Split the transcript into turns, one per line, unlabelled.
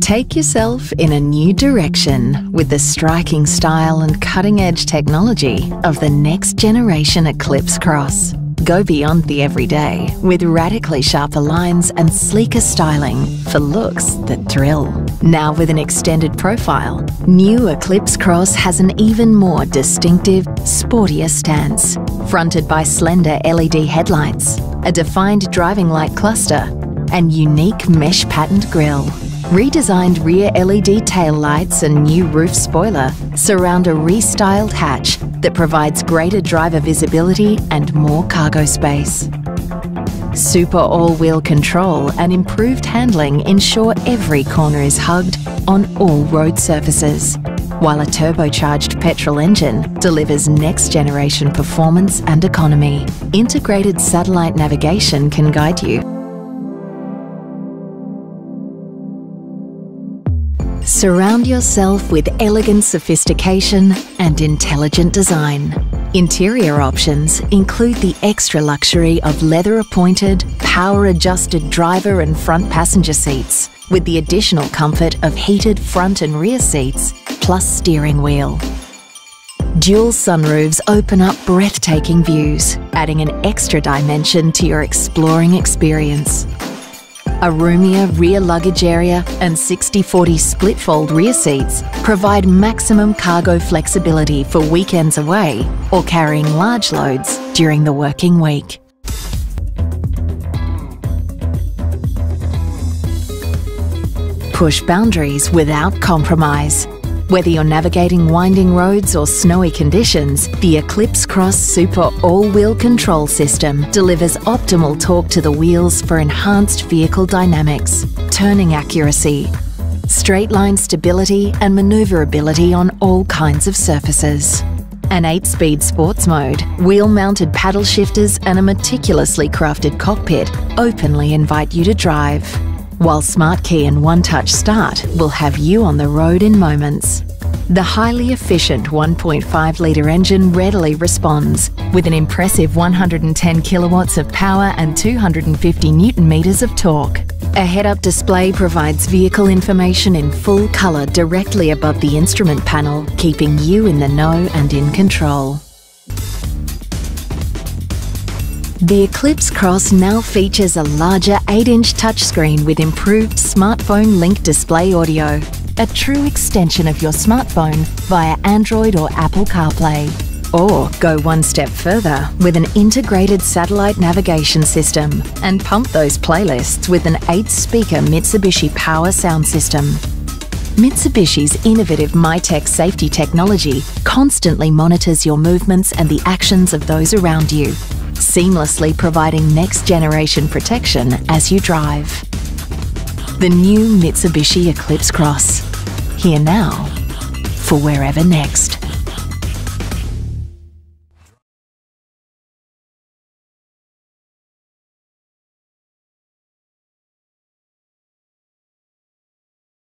Take yourself in a new direction with the striking style and cutting edge technology of the next generation Eclipse Cross. Go beyond the everyday with radically sharper lines and sleeker styling for looks that thrill. Now, with an extended profile, new Eclipse Cross has an even more distinctive, sportier stance. Fronted by slender LED headlights, a defined driving light cluster, and unique mesh patterned grille. Redesigned rear LED tail lights and new roof spoiler surround a restyled hatch that provides greater driver visibility and more cargo space. Super all-wheel control and improved handling ensure every corner is hugged on all road surfaces, while a turbocharged petrol engine delivers next-generation performance and economy. Integrated satellite navigation can guide you Surround yourself with elegant sophistication and intelligent design. Interior options include the extra luxury of leather appointed, power adjusted driver and front passenger seats, with the additional comfort of heated front and rear seats, plus steering wheel. Dual sunroofs open up breathtaking views, adding an extra dimension to your exploring experience a roomier rear luggage area and 60-40 split-fold rear seats provide maximum cargo flexibility for weekends away or carrying large loads during the working week. Push boundaries without compromise whether you're navigating winding roads or snowy conditions, the Eclipse Cross Super all-wheel control system delivers optimal torque to the wheels for enhanced vehicle dynamics, turning accuracy, straight line stability and manoeuvrability on all kinds of surfaces. An 8-speed sports mode, wheel-mounted paddle shifters and a meticulously crafted cockpit openly invite you to drive while Smart Key and One Touch Start will have you on the road in moments. The highly efficient 1.5 litre engine readily responds with an impressive 110 kilowatts of power and 250 newton meters of torque. A head-up display provides vehicle information in full colour directly above the instrument panel, keeping you in the know and in control. The Eclipse Cross now features a larger 8-inch touchscreen with improved smartphone link display audio, a true extension of your smartphone via Android or Apple CarPlay. Or go one step further with an integrated satellite navigation system and pump those playlists with an 8-speaker Mitsubishi Power sound system. Mitsubishi's innovative MyTech safety technology constantly monitors your movements and the actions of those around you, seamlessly providing next generation protection as you drive. The new Mitsubishi Eclipse Cross. Here now for wherever next.